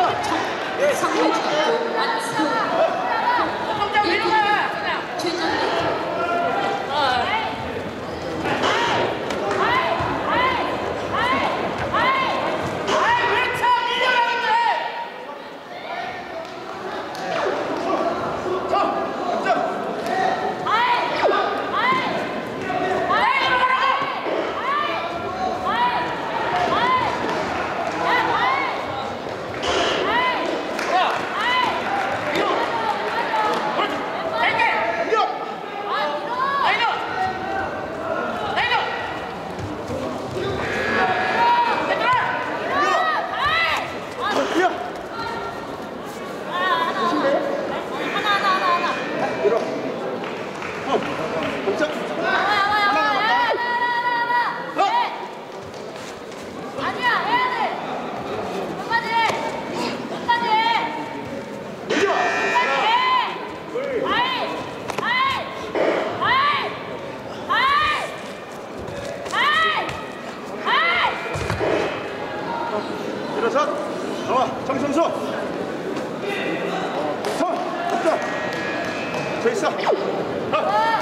자, 장, 상호지 않고 안쓰 吹哨。哈